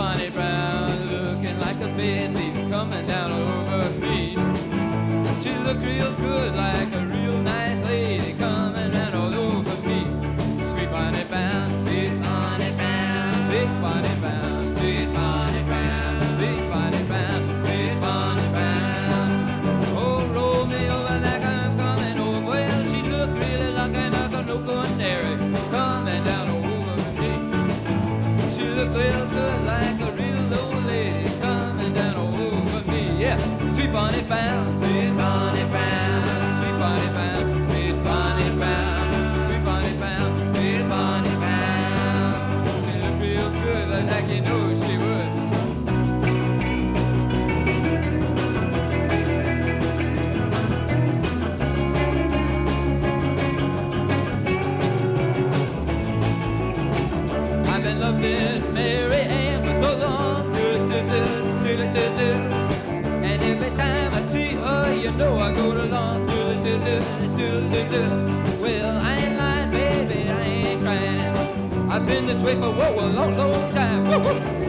Bonnie Brown, looking like a bed coming down over me. She looked real good like a sleep on it fast. Time I see her, you know I go to long, do do do do do do. Well, I ain't lying, baby, I ain't crying. I've been this way for whoa, a long, long time. Whoa, whoa.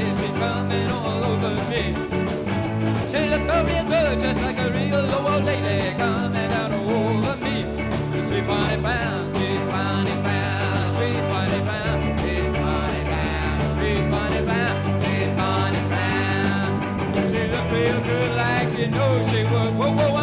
ship coming all over me. She looked very good, just like a real old lady coming down over me. Sweet Bonnie Brown, sweet Bonnie Brown, sweet Bonnie Brown, sweet Bonnie Brown, sweet Bonnie Brown, she Bonnie Brown. She looked real good, like you know she would. Whoa, whoa.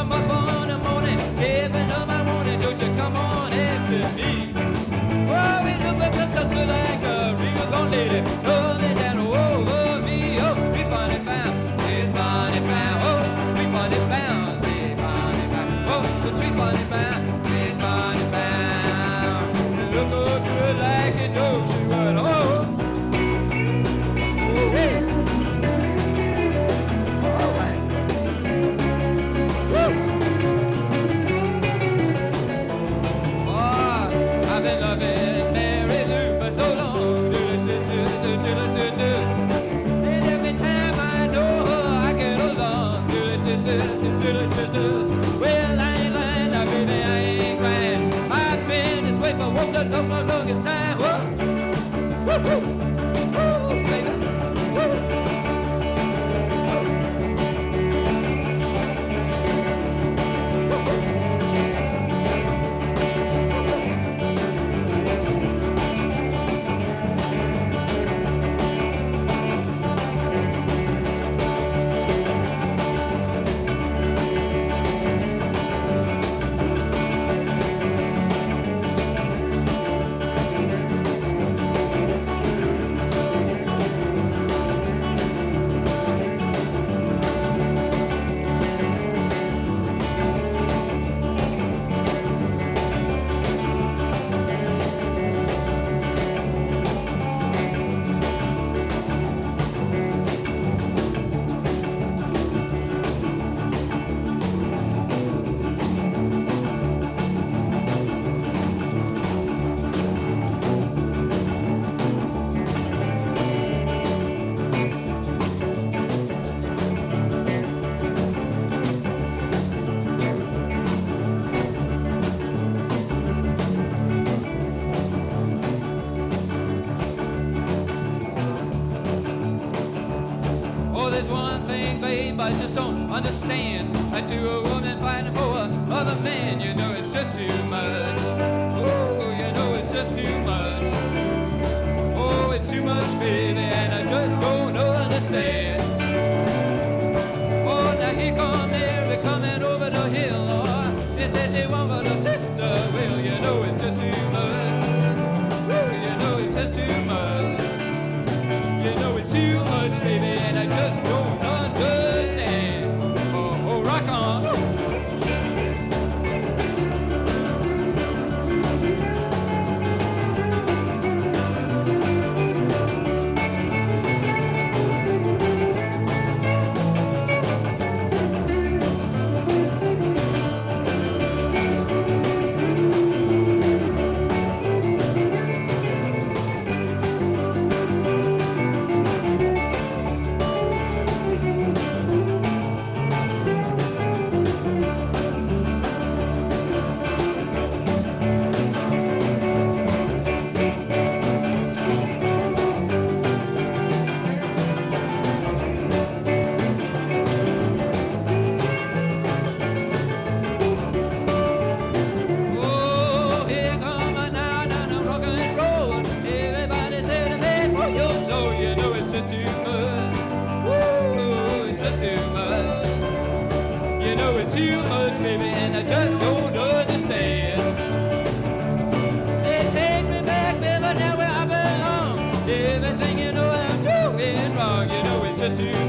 Woo! There's one thing, babe, I just don't understand. That you're a woman fighting for another man, you know it's just too much. Just you.